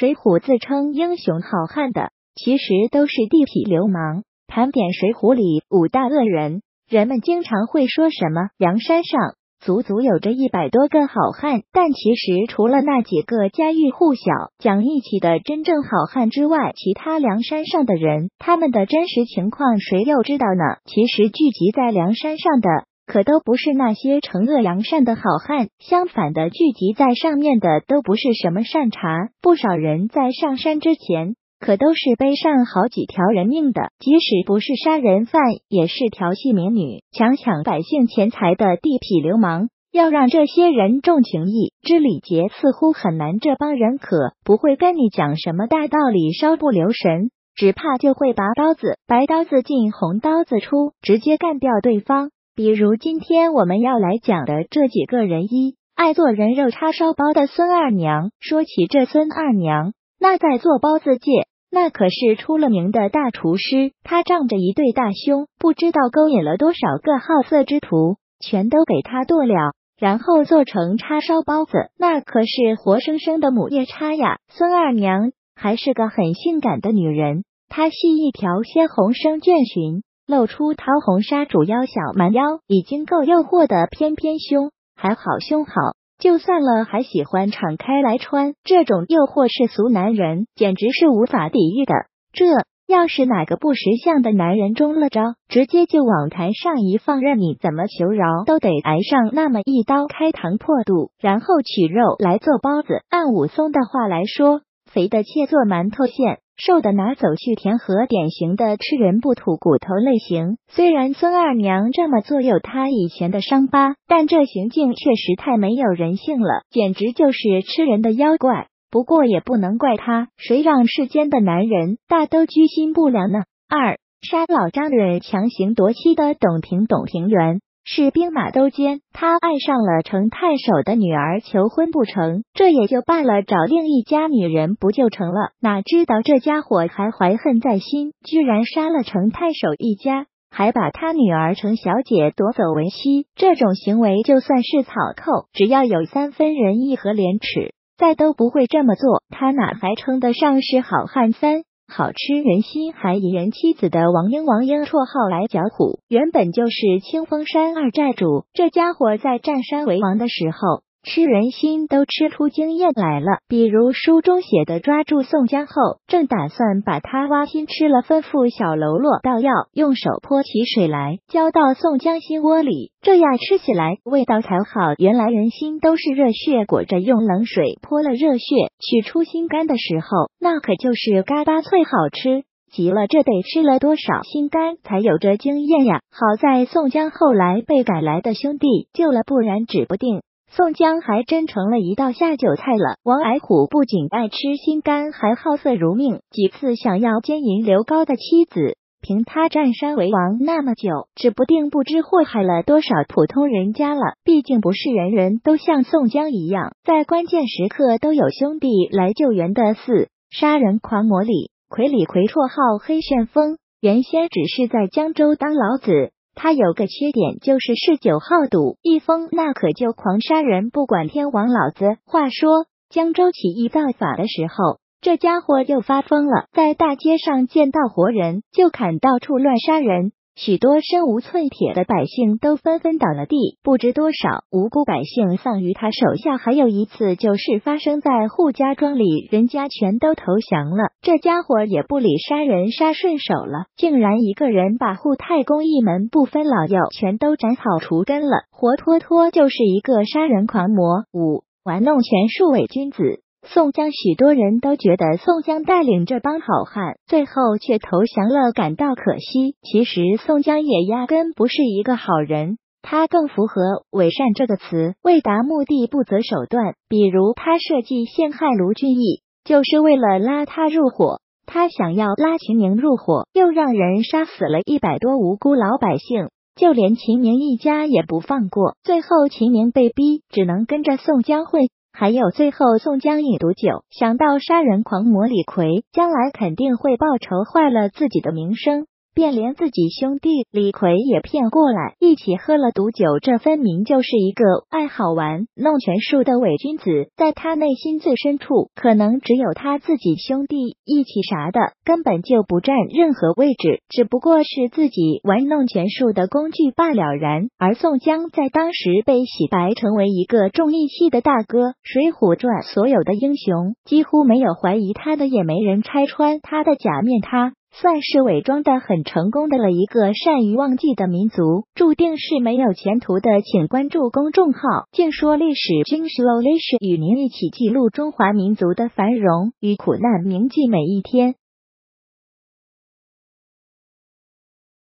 水浒自称英雄好汉的，其实都是地痞流氓。盘点水浒里五大恶人，人们经常会说什么梁山上。足足有着一百多个好汉，但其实除了那几个家喻户晓、讲义气的真正好汉之外，其他梁山上的人，他们的真实情况谁又知道呢？其实聚集在梁山上的，可都不是那些惩恶扬善的好汉，相反的，聚集在上面的都不是什么善茬。不少人在上山之前。可都是背上好几条人命的，即使不是杀人犯，也是调戏民女、强抢百姓钱财的地痞流氓。要让这些人重情义、知礼节，似乎很难。这帮人可不会跟你讲什么大道理，稍不留神，只怕就会拔刀子，白刀子进，红刀子出，直接干掉对方。比如今天我们要来讲的这几个人：一爱做人肉叉烧包的孙二娘。说起这孙二娘，那在做包子界。那可是出了名的大厨师，他仗着一对大胸，不知道勾引了多少个好色之徒，全都给他剁了，然后做成叉烧包子，那可是活生生的母夜叉呀！孙二娘还是个很性感的女人，她系一条鲜红生绢裙，露出桃红纱主腰小蛮腰，已经够诱惑的，偏偏胸还好，胸好。就算了，还喜欢敞开来穿，这种诱惑世俗男人简直是无法抵御的。这要是哪个不识相的男人中了招，直接就往台上一放，任你怎么求饶，都得挨上那么一刀，开膛破肚，然后取肉来做包子。按武松的话来说，肥的切做馒头馅。瘦的拿走去填和，典型的吃人不吐骨头类型。虽然孙二娘这么做有她以前的伤疤，但这行径确实太没有人性了，简直就是吃人的妖怪。不过也不能怪他，谁让世间的男人大都居心不良呢？二杀老丈人强行夺妻的董平董平原。是兵马都监，他爱上了程太守的女儿，求婚不成，这也就罢了，找另一家女人不就成了？哪知道这家伙还怀恨在心，居然杀了程太守一家，还把他女儿程小姐夺走为妻。这种行为就算是草寇，只要有三分仁义和廉耻，再都不会这么做。他哪还称得上是好汉三？好吃人心还宜人妻子的王英，王英绰号来脚虎，原本就是清风山二寨主。这家伙在占山为王的时候。吃人心都吃出经验来了，比如书中写的，抓住宋江后，正打算把他挖心吃了，吩咐小喽啰倒药，用手泼起水来，浇到宋江心窝里，这样吃起来味道才好。原来人心都是热血裹着，用冷水泼了热血，取出心肝的时候，那可就是嘎巴脆，好吃极了。这得吃了多少心肝才有这经验呀？好在宋江后来被赶来的兄弟救了，不然指不定。宋江还真成了一道下酒菜了。王矮虎不仅爱吃心肝，还好色如命，几次想要奸淫刘高的妻子。凭他占山为王那么久，指不定不知祸害了多少普通人家了。毕竟不是人人都像宋江一样，在关键时刻都有兄弟来救援的。四杀人狂魔李逵，李逵绰号黑旋风，原先只是在江州当老子。他有个缺点，就是嗜酒好赌，一疯那可就狂杀人，不管天王老子。话说江州起义造反的时候，这家伙又发疯了，在大街上见到活人就砍，到处乱杀人。许多身无寸铁的百姓都纷纷倒了地，不知多少无辜百姓丧于他手下。还有一次，就是发生在扈家庄里，人家全都投降了，这家伙也不理杀人杀顺手了，竟然一个人把扈太公一门不分老幼全都斩草除根了，活脱脱就是一个杀人狂魔。五玩弄权术伪君子。宋江许多人都觉得宋江带领这帮好汉，最后却投降了，感到可惜。其实宋江也压根不是一个好人，他更符合“伪善”这个词，为达目的不择手段。比如他设计陷害卢俊义，就是为了拉他入伙；他想要拉秦明入伙，又让人杀死了一百多无辜老百姓，就连秦明一家也不放过。最后秦明被逼，只能跟着宋江混。还有最后，宋江饮毒酒，想到杀人狂魔李逵将来肯定会报仇，坏了自己的名声，便连自己兄弟李逵也骗过来，一起喝了毒酒。这分明就是一个爱好玩弄权术的伪君子。在他内心最深处，可能只有他自己兄弟一起啥的，根本就不占任何位置，只不过是自己玩弄权术的工具罢了。然而宋江在当时被洗白成为一个重义气的大哥，《水浒传》所有的英雄几乎没有怀疑他的，也没人拆穿他的假面，他。算是伪装的很成功的了。一个善于忘记的民族，注定是没有前途的。请关注公众号“静说历史”，听 slow 历史，与您一起记录中华民族的繁荣与苦难，铭记每一天。